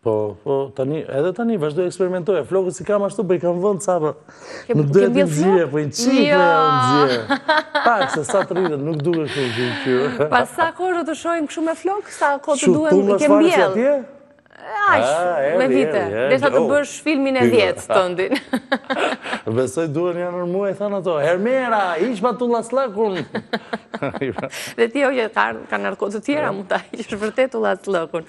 Po, po, tani, edhe tani, vazhdoj eksperimentoj, e flokët s'i kam ashtu, për po i kam vënë ca, për po, nuk duhet t'i nxirë, për po një çikë, për t'i nxirë. Pak, se sa të rriten, nuk duket shumë që i qyrë. Po, sa kohë do të shohim kështu me flokë, sa kohë të duhet i kem bjellë. Ashtë, ah, me vite, derisa të bësh filmin e dytë, tëndin. Besoj duhet një nëntë muaj, thanë ato, Hermera, ishe për të rrjep lëkurën. Dhe ti, oje, ka ndërkohë të tjera, mu ta ishë vërtet të laslëkun.